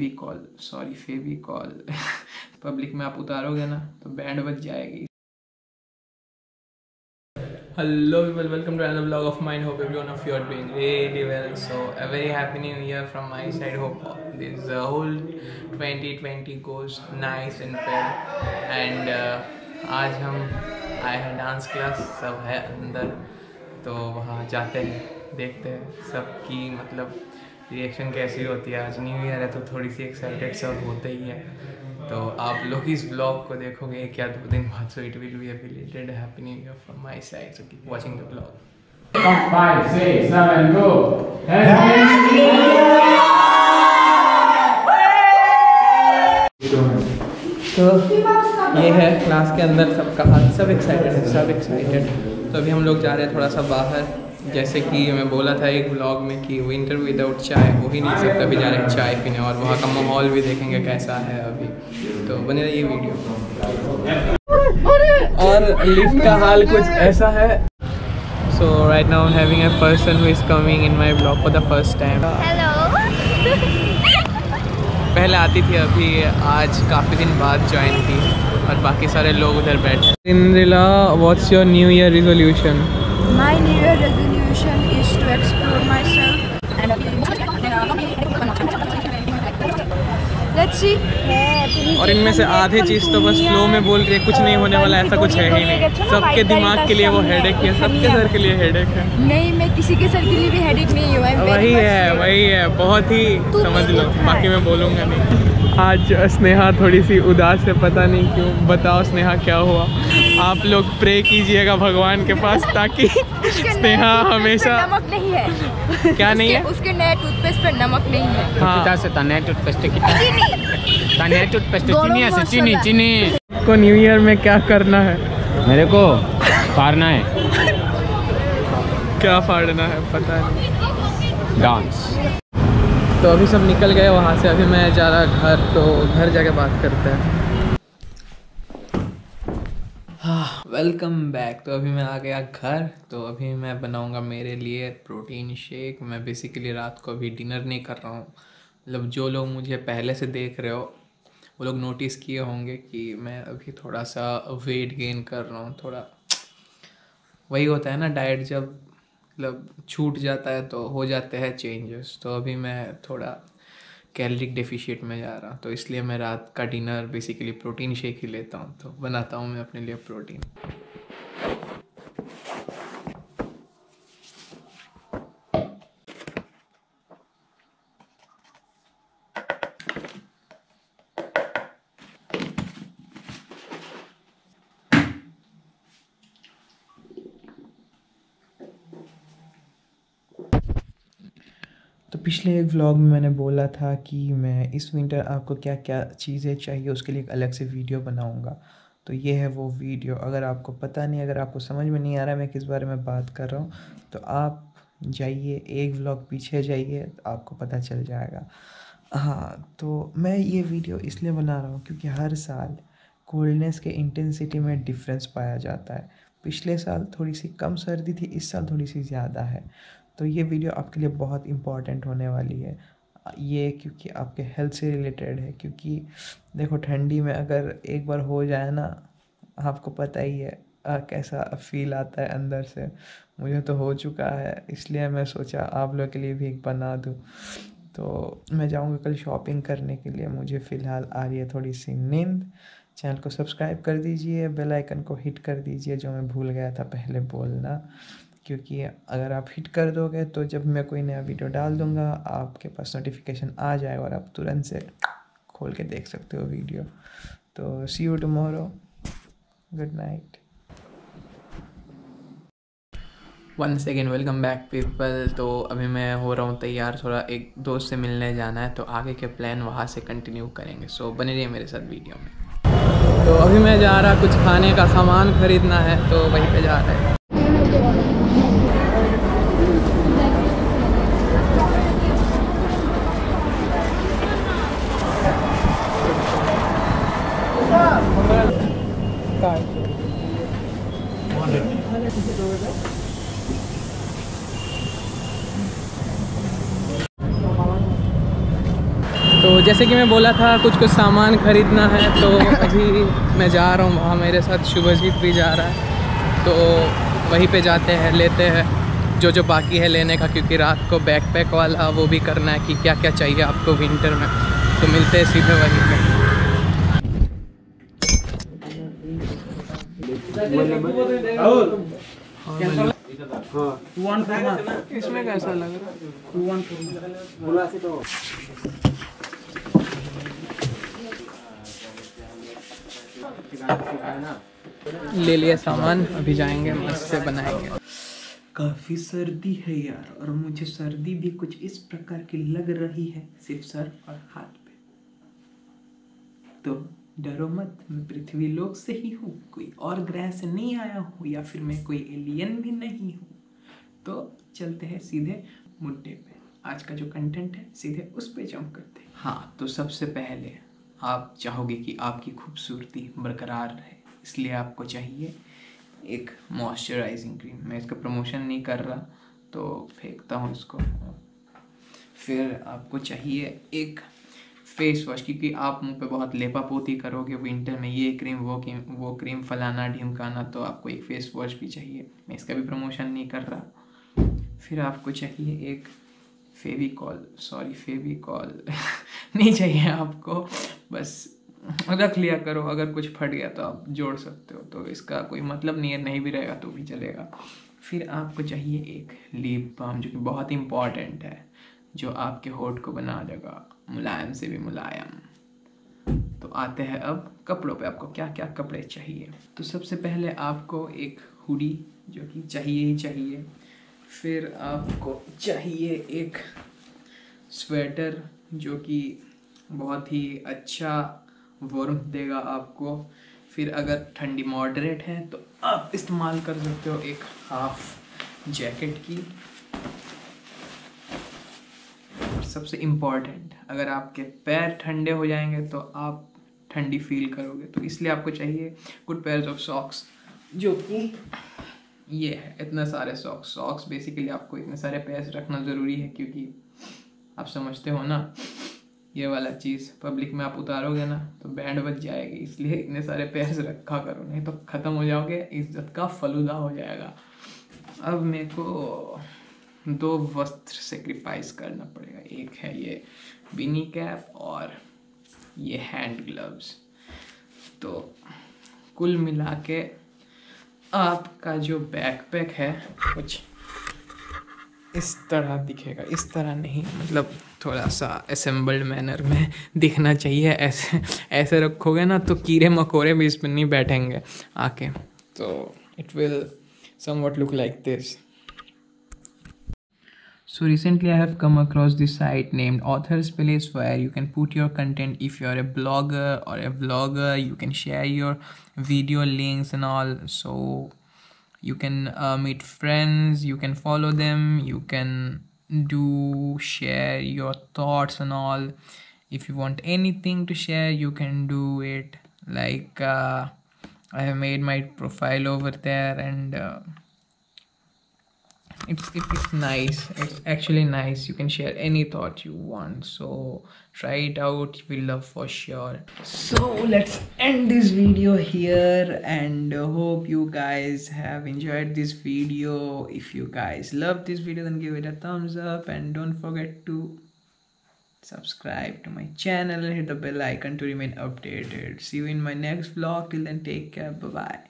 Fevicol sorry Fevicol public में आप उतारोगे ना तो बैंड बच जाएगी। Hello people welcome to another blog of mind hope everyone of you are doing really well so a very happy new year from my side hope this whole 2020 goes nice and well and आज हम आए हैं dance class सब है अंदर तो वहाँ जाते हैं, देखते हैं, सबकी मतलब रिएक्शन कैसी होती है? आज न्यू ईयर है तो थोड़ी सी एक्साइटेड सब होते ही है। तो आप लोग इस ब्लॉग को देखोगे क्या दो दिन बाद so it will be belated happy new year from my side so keep watching the blog Five, six, seven, go. Happy तो ये है क्लास के अंदर सबका। हाल सब एक्साइटेड है सब एक्साइटेड तो अभी हम लोग जा रहे हैं थोड़ा सा बाहर। जैसे कि मैं बोला था एक ब्लॉग में कि विंटर विदाउट चाय हो ही नहीं सकता अभी जा रहे हैं चाय पीने और वहाँ का माहौल भी देखेंगे कैसा है अभी। तो बने रहिए वीडियो और लिफ्ट का हाल कुछ ऐसा है। So right now having a person who is coming in my blog for the first time hello पहले आती थी अभी आज काफ़ी दिन बाद ज्वाइन की और बाकी सारे लोग उधर बैठे। Indrila what's your new year resolution resolution is to explore myself. Let's see. और इनमें से आधे चीज़ तो बस फ्लो में बोल रही है कुछ नहीं होने वाला ऐसा कुछ है ही नहीं। सबके दिमाग के लिए वो हेडेक है सबके सर के लिए हेडेक है। नहीं मैं किसी के सर के लिए भी हेडेक नहीं हुआ है वही है वही है बहुत ही समझ लो बाकी मैं बोलूँगा नहीं। आज स्नेहा थोड़ी सी उदास है पता नहीं क्यों बताओ स्नेहा क्या हुआ। आप लोग प्रे कीजिएगा भगवान के पास ताकि स्नेहा हमेशा नमक नहीं है। क्या नहीं है? उसके- नए टूथपेस्ट पे नमक नहीं है। हाँ। से तने टूथपेस्ट कितना तने टूथपेस्ट चीनी है मस्त चीनी चीनी। को न्यू ईयर में क्या करना है? मेरे को फाड़ना है। क्या फाड़ना है पता नहीं। डांस तो अभी सब निकल गए वहाँ से अभी मैं जा रहा घर तो घर जाके बात करते हैं हाँ। वेलकम बैक तो अभी मैं आ गया घर तो अभी मैं बनाऊँगा मेरे लिए प्रोटीन शेक मैं बेसिकली रात को अभी डिनर नहीं कर रहा हूँ। मतलब जो लोग मुझे पहले से देख रहे हो, वो लोग नोटिस किए होंगे कि मैं अभी थोड़ा सा वेट गेन कर रहा हूँ, थोड़ा। वही होता है ना डाइट जब मतलब छूट जाता है तो हो जाते हैं चेंजेस तो अभी मैं थोड़ा कैलोरिक डेफिशिएट में जा रहा हूँ तो इसलिए मैं रात का डिनर बेसिकली प्रोटीन शेक ही लेता हूँ तो बनाता हूँ मैं अपने लिए प्रोटीन। पिछले एक व्लॉग में मैंने बोला था कि मैं इस विंटर आपको क्या क्या चीज़ें चाहिए, उसके लिए एक अलग से वीडियो बनाऊँगा। तो ये है वो वीडियो अगर आपको पता नहीं, अगर आपको समझ में नहीं आ रहा मैं किस बारे में बात कर रहा हूँ तो आप जाइए, एक व्लॉग पीछे जाइए तो आपको पता चल जाएगा। हाँ तो मैं ये वीडियो इसलिए बना रहा हूँ क्योंकि हर साल कोल्डनेस के इंटेंसिटी में डिफरेंस पाया जाता है। पिछले साल थोड़ी सी कम सर्दी थी, इस साल थोड़ी सी ज़्यादा है। तो ये वीडियो आपके लिए बहुत इंपॉर्टेंट होने वाली है। ये क्योंकि आपके हेल्थ से रिलेटेड है क्योंकि देखो ठंडी में अगर एक बार हो जाए ना आपको पता ही है आ, कैसा फील आता है अंदर से। मुझे तो हो चुका है इसलिए मैं सोचा आप लोग के लिए भी एक बना दूँ। तो मैं जाऊँगा कल शॉपिंग करने के लिए। मुझे फ़िलहाल आ रही है थोड़ी सी नींद। चैनल को सब्सक्राइब कर दीजिए बेल आइकन को हिट कर दीजिए जो मैं भूल गया था पहले बोलना। क्योंकि अगर आप हिट कर दोगे तो जब मैं कोई नया वीडियो डाल दूँगा आपके पास नोटिफिकेशन आ जाएगा और आप तुरंत से खोल के देख सकते हो वीडियो तो see you tomorrow good night one second welcome back people तो अभी मैं हो रहा हूँ तैयार थोड़ा एक दोस्त से मिलने जाना है तो आगे के प्लान वहाँ से कंटिन्यू करेंगे. सो so, बने रहिए मेरे साथ वीडियो में. तो अभी मैं जा रहा कुछ खाने का सामान खरीदना है तो वहीं पे जा रहे हैं. तो जैसे कि मैं बोला था, कुछ कुछ सामान ख़रीदना है तो अभी मैं जा रहा हूँ वहाँ। मेरे साथ शुभजीत भी जा रहा है। तो वहीं पे जाते हैं, लेते हैं जो जो बाकी है लेने का, क्योंकि रात को बैकपैक वाला वो भी करना है कि क्या क्या चाहिए आपको विंटर में। तो मिलते हैं सीधे वहीं पे। इसमें कैसा लग रहा है ले लिया सामान, अभी जाएँगे, मस्त से बनाएँगे। काफ़ी सर्दी है यार, और मुझे सर्दी भी कुछ इस प्रकार की लग रही है, सिर्फ़ सर और हाथ पे। तो डरो मत, मैं पृथ्वी लोक से ही हूँ। कोई और ग्रह से नहीं आया हूँ, या फिर मैं कोई एलियन भी नहीं हूँ। तो चलते हैं सीधे मुद्दे पे। आज का जो कंटेंट है, सीधे उस पे जंप करते हैं। हाँ तो सबसे पहले आप चाहोगे कि आपकी खूबसूरती बरकरार रहे, इसलिए आपको चाहिए एक मॉइस्चराइजिंग क्रीम मैं इसका प्रमोशन नहीं कर रहा तो फेंकता हूँ इसको। फिर आपको चाहिए एक फेस वॉश क्योंकि आप मुँह पे बहुत लेपा पोती करोगे विंटर में ये क्रीम वो क्रीम वो क्रीम फलाना, ढिमकाना तो आपको एक फेस वॉश भी चाहिए। मैं इसका भी प्रमोशन नहीं कर रहा। फिर आपको चाहिए एक फेविकॉल सॉरी फेविकॉल। नहीं चाहिए आपको, बस रख लिया करो, अगर कुछ फट गया तो आप जोड़ सकते हो तो इसका कोई मतलब नहीं है, नहीं भी रहेगा तो भी चलेगा। फिर आपको चाहिए एक लिप बाम जो कि बहुत इंपॉर्टेंट है, जो आपके होठ को बना देगा। मुलायम से भी मुलायम। तो आते हैं अब कपड़ों पे, आपको क्या क्या कपड़े चाहिए? तो सबसे पहले आपको एक हुडी जो कि चाहिए ही चाहिए। फिर आपको चाहिए एक स्वेटर जो कि बहुत ही अच्छा वार्म देगा आपको। फिर अगर ठंडी मॉडरेट है तो आप इस्तेमाल कर सकते हो एक हाफ़ जैकेट की। सबसे इंपॉर्टेंट अगर आपके पैर ठंडे हो जाएँगे तो आप ठंडी फील करोगे। तो इसलिए आपको चाहिए गुड पेयर्स ऑफ़ सॉक्स जो कि ये है, इतने सारे सॉक्स सॉक्स बेसिकली आपको इतने सारे पैर रखना ज़रूरी है, क्योंकि आप समझते हो ना, ये वाला चीज़ पब्लिक में आप उतारोगे ना तो बैंड बच जाएगी। इसलिए इतने सारे पैर रखा करो, नहीं तो ख़त्म हो जाओगे, इज़्ज़त का फलूदा हो जाएगा। अब मेरे को दो वस्त्र सेक्रीफाइस करना पड़ेगा। एक है ये बिनी कैप और ये हैंड ग्लव्स तो कुल मिला के आपका जो बैकपैक है, कुछ इस तरह दिखेगा। इस तरह नहीं मतलब थोड़ा सा असेंबल्ड मैनर में दिखना चाहिए। ऐसे ऐसे रखोगे ना तो कीड़े मकोड़े भी इसमें नहीं बैठेंगे आके। तो it will somewhat look like this So recently I have come across this site named Authors Place where you can put your content. If you're a blogger or a vlogger you can share your video links and all. So you can uh, meet friends you can follow them you can do share your thoughts and all. If you want anything to share you can do it. Like uh, i have made my profile over there and uh, it's it, it's nice. It's actually nice. You can share any thought you want. So try it out. We love for sure. So let's end this video here and hope you guys have enjoyed this video. If you guys love this video then give it a thumbs up and don't forget to subscribe to my channel. And hit the bell icon to remain updated. See you in my next vlog. Till then take care. Bye bye